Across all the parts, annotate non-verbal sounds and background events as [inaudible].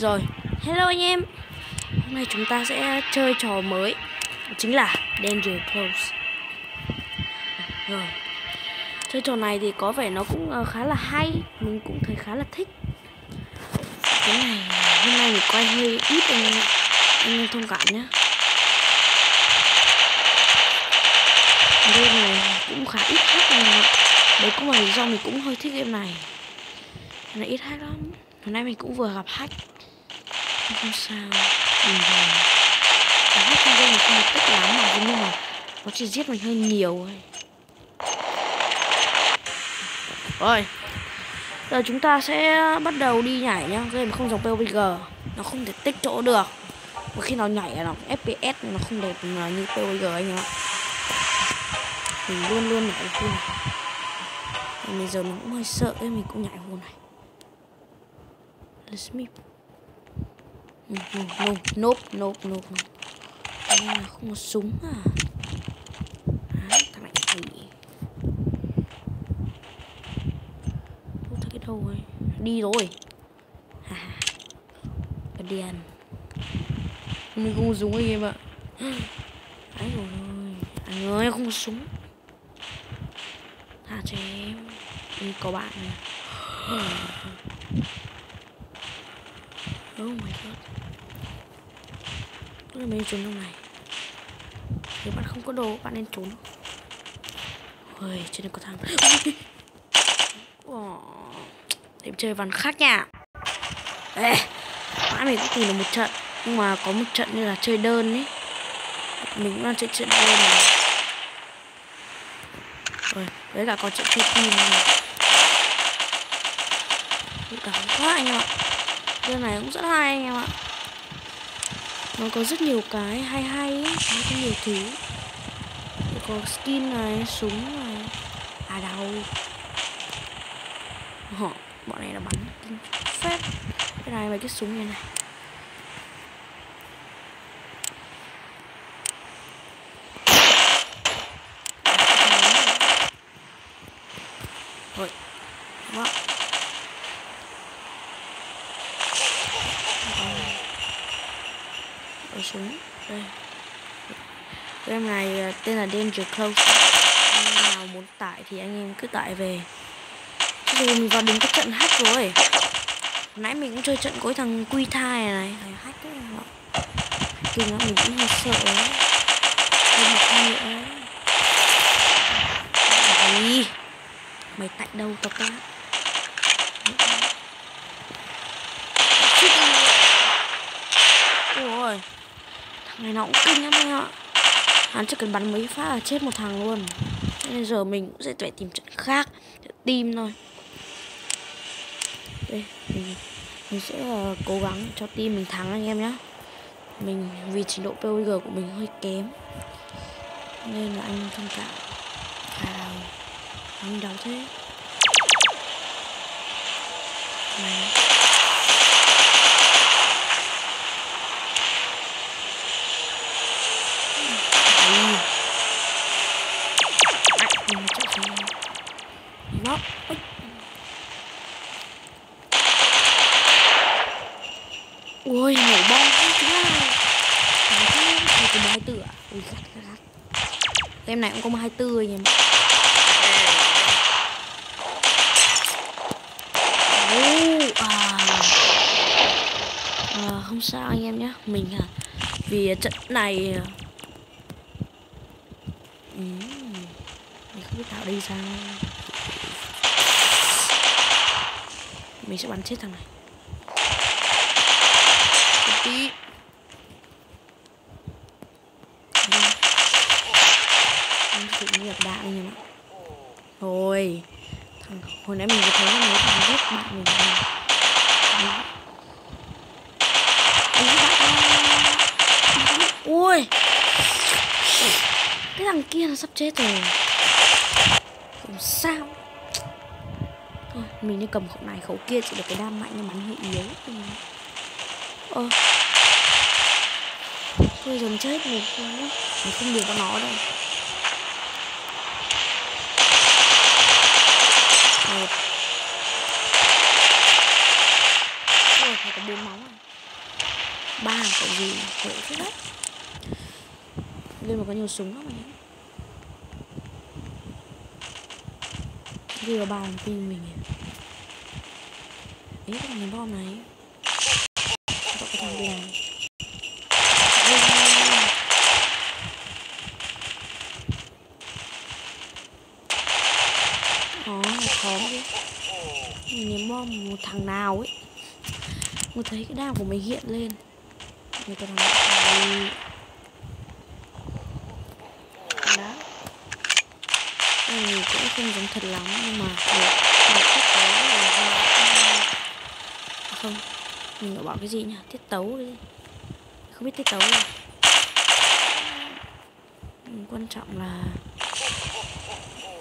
Rồi, hello anh em. Hôm nay chúng ta sẽ chơi trò mới Chính là Danger Close Rồi Chơi trò này thì có vẻ nó cũng ờ, khá là hay Mình cũng thấy khá là thích. Cái này hôm nay mình quay hơi ít anh em Anh em thông cảm nhé Game này cũng khá ít hack anh em ạ. Đấy cũng là lý do mình cũng hơi thích game này. Nó này ít hack lắm. Hôm nay mình cũng vừa gặp hack không sao. Bình thường cả hack trong game này không được tích lắm mà nhưng mà nó chỉ giết mình hơi nhiều thôi. Rồi. Giờ chúng ta sẽ bắt đầu đi nhảy nhá. Game không giống PUBG nó không thể tích chỗ được. Và khi nó nhảy là FPS nó không đẹp như PUBG anh em ạ. Mình luôn luôn nhảy khu này. Bây giờ mình cũng hơi sợ ấy mình cũng nhảy khu này. Let's me no no nope nope nope đây không có súng à? Đấy, thằng này khỉ không cái đâu rồi. Đi rồi. À bật đèn. Mình không có súng anh em ạ. Ấy rồi anh à, ơi không có súng. Thả cho em. Có bạn này Oh my god. Tức là mình trốn trong này. Nếu bạn không có đồ, bạn nên trốn. Ôi trên này có thằng. [laughs] Để chơi ván khác nha. Ê, Mãi mình cũng tìm được một trận. Nhưng mà có một trận như là chơi đơn ấy. Mình cũng đang chơi trận đơn này. Rồi Đấy cả có trận chơi team này. Cảm quá anh ạ. Game này cũng rất hay anh em ạ Nó có rất nhiều cái hay hay ấy. Nó có nhiều thứ Có skin này, súng này À đâu Họ, bọn này là bắn kinh phép Cái này mấy cái súng này này Rồi Đó không? Súng đây. Game này à, tên là Danger Close. Anh em nào muốn tải thì anh em cứ tải về. Chứ mình vào đúng cái trận hack rồi. Nãy mình cũng chơi trận cuối thằng quy thai này này. Thằng hack ấy kinh lắm mình cũng hơi sợ. Ấy không một nữa. Đấy. mày tại đâu tao cá ôi thằng này nó cũng kinh lắm anh ạ. Hắn chỉ cần bắn mấy phát là chết một thằng luôn. Nên giờ mình cũng sẽ phải tìm trận khác tìm thôi. Đây mình, mình sẽ uh, cố gắng cho team mình thắng anh em nhé mình vì trình độ PUBG của mình hơi kém. Nên là anh thông cảm. Vào anh đau thế. Đấy. nó ui nổ bom chứ này Đấy, có hai tư à ui gắt gắt gắt game này cũng có một hai em à. à, không sao anh em nhé mình à vì trận này à. ừ, mình không biết tạo đi sao mình sẽ bắn chết thằng này một tí anh tự nhiên gặp đạn anh em ạ thằng hồi nãy mình có thấy mấy thằng giết bạn mình rồi. Ui cái thằng kia nó sắp chết rồi. Không sao. Thôi, mình nên cầm khẩu này khẩu kia chỉ được cái đam mạnh nhưng bắn hơi yếu ờ. thôi, dần chết một luôn á mình không được có nó đâu một Này có bốn máu à ba hàng tại gì hệ thế đấy. Lên mà có nhiều súng lắm anh ghi vào ba pin mình ấy cái thằng bom này. Có cái thằng này Đó, ờ, khó chứ Mình ném bom một thằng nào ấy. Mình thấy cái đao của mình hiện lên. Người ta đang đi Đó Đây cũng không giống thật lắm Nhưng mà được Một tiết tấu là à, Không Mình bảo cái gì nhỉ Tiết tấu cái gì Không biết tiết tấu gì Quan trọng là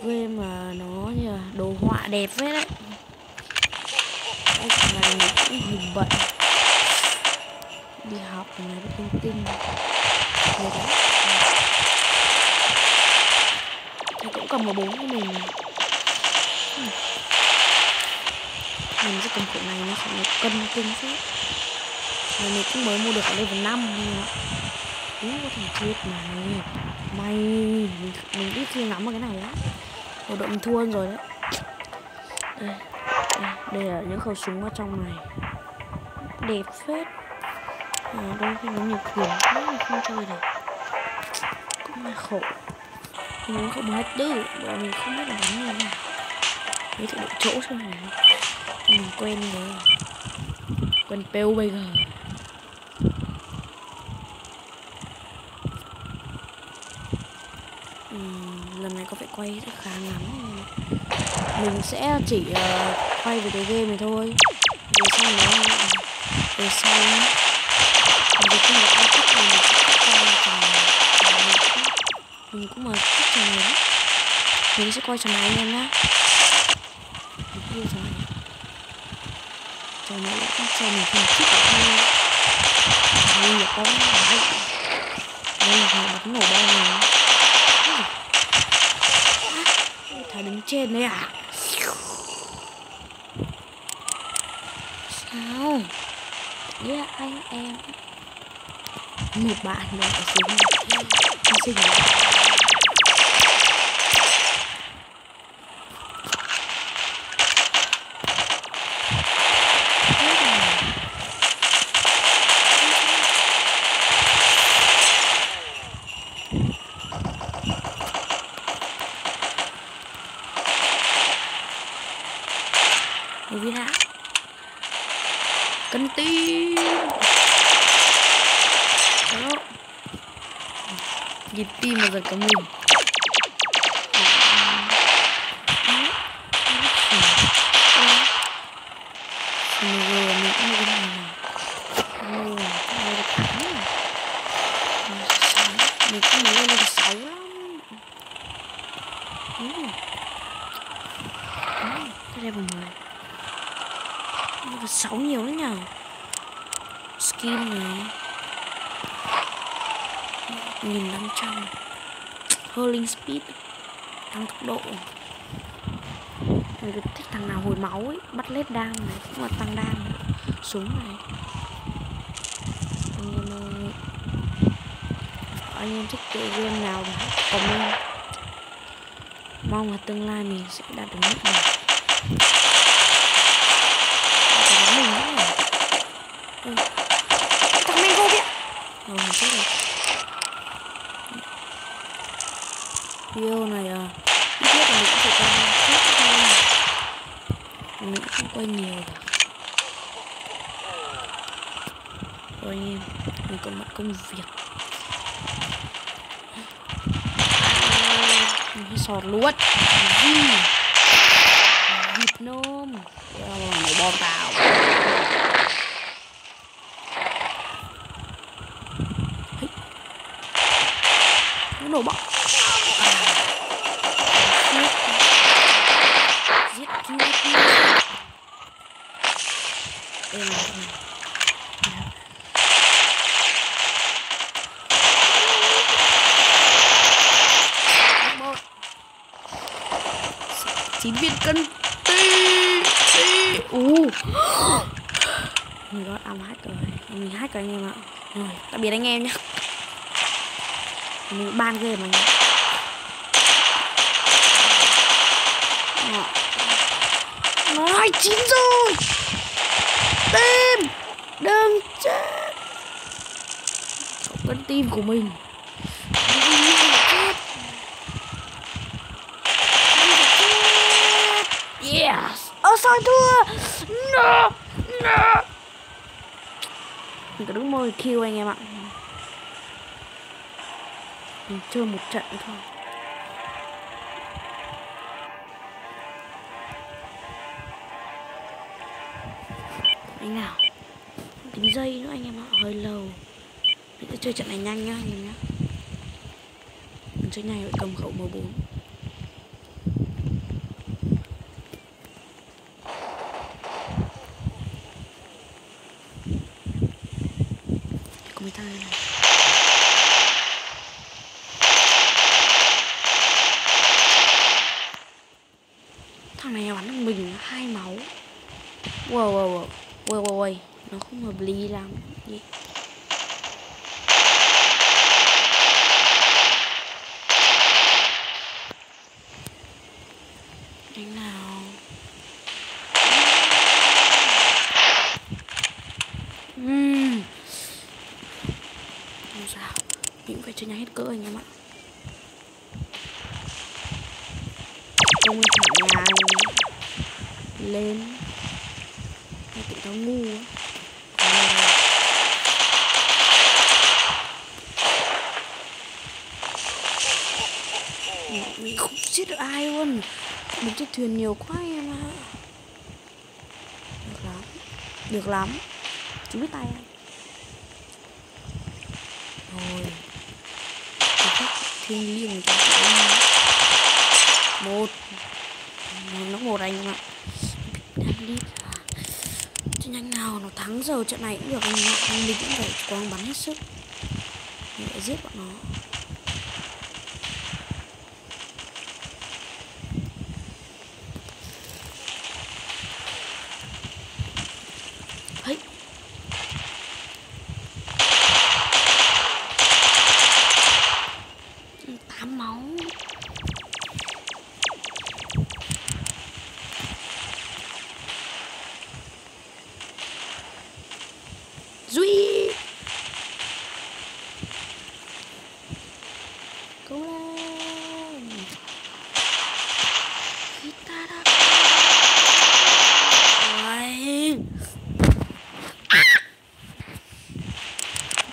game mà nó như là đồ họa đẹp hết đấy đây này mình cũng hình bận đi học này với thông tin rồi đấy. Thầy cũng cầm vào bốn của mình. Mình cái cầm cụ này nó phải một cân kinh phết mà mình cũng mới mua được ở level 5 nhưng mà Đúng có thằng chết này May Mình, mình ít khi ngắm vào cái này á một đội mình thua rồi đấy. Đây Đây, đây là những khẩu súng ở trong này. Đẹp phết à, Đôi khi nó nhiều quyền quá mà không chơi được. Cũng là khổ. Mình không hết tư Bởi mình không biết là đánh như thế nào. Với thử độ chỗ xem này Mình quen rồi. Quen PUBG lần này có phải quay rất khá ngắn mình sẽ chỉ uh, quay về cái game này thôi. Về sau nó về sau mình không được ai thích mình sẽ quay trò mình cũng mời thích trò mình mình sẽ quay trò này anh em nhá. Mình yêu trò này trò này là cái trò mình không thích được thôi đây là con đây đây là bắn nổ bom này thả đứng trên đấy à? Sao? Yeah anh em một bạn nữa ở xuống hy sinh Người viết hả? Cân tim Đó Nhịp tim mà giật cả mình Rồi mình cũng mua cái này này Ồ, cái này là thẳng này Mình cũng muốn lên level 6 1500 Hurling Speed. Tăng tốc độ. Mình thích thằng nào hồi máu ấy, Bắt lết đam này, Cũng là tăng đam Súng này. Anh em ơi. Anh em thích chơi game nào Comment. Mong là tương lai mình sẽ đạt được mức này ừ. Thằng Mango kìa Rồi ờ, mình chết rồi. Video này à. Ít nhất là mình cũng phải quay chút thôi mình cũng không quay nhiều cả. Rồi anh em mình còn bận công việc. Mình phải sọt luôn. Vịt nôm. Mày bom vào. Nó nổ bom à. giết giết giết Dạ. chín viên cân ti ti, u. Người đó ăn hát rồi. Mình hát rồi anh em ạ. Rồi, tạm biệt anh em nhé mình ban game mà nhé dạ. nói chín rồi tim đừng chết con tim của mình Yes! Ơ sao thua? No! No! Mình có đứng môi kill anh em ạ Mình chơi một trận thôi Anh nào? Tính dây nữa anh em ạ, hơi lâu. Mình sẽ chơi trận này nhanh nhá anh em nhá. Mình chơi nhanh lại cầm khẩu M4 Có mấy thằng này Thằng này bắn mình hai máu Wow wow wow Wow wow wow Nó không hợp lý gì Đánh nào? Uhm. Không sao. Mình phải chơi nhanh hết cỡ anh em ạ. Không phải nhà Lên. Tự tụi tao ngu á Mình- Mình không giết được ai luôn một chiếc thuyền nhiều quá em ạ. Được lắm. Được lắm. Chú biết tay anh Rồi. Thiên phép thiêng liêng cho Một. Nó một anh ạ. Đang đi Chứ nhanh nào, nó thắng giờ trận này cũng được anh ạ. Mình cũng phải cố gắng bắn hết sức. Mình giết bọn nó Hey. tám máu duy cố lên kita đã Ôi.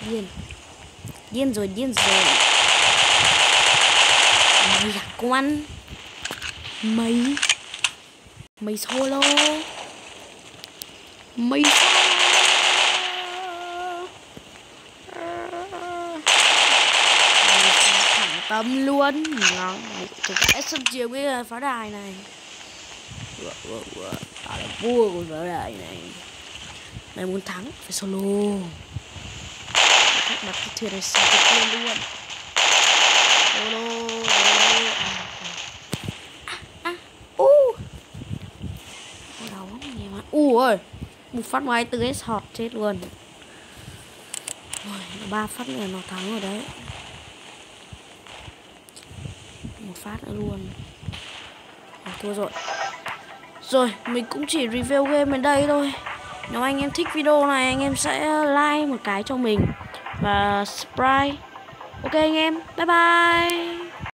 điên điên rồi điên rồi. Mày là quan mày. Mày solo. Mày solo. Thẳng tâm luôn. Ngon tụi sẽ sắp chiều cái pháo đài này. Tao là vua của pháo đài này. Mày muốn thắng, phải solo các đặt cái thuyền này sang cái kia luôn. Solo solo à à à. U. Đau lắm nghe mà. U ơi một phát ngoài từ s sọt chết luôn. Rồi ba phát nữa nó thắng rồi đấy. Một phát nữa luôn. À, thua rồi. Rồi mình cũng chỉ review game đến đây thôi. Nếu anh em thích video này anh em sẽ like một cái cho mình và subscribe ok anh em bye bye.